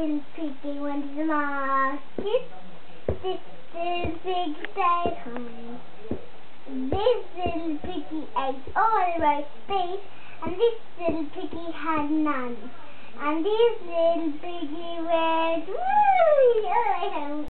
Little piggy went to the market. This little piggy stayed home. This little piggy ate all the roast beef, and this little piggy had none. And this little piggy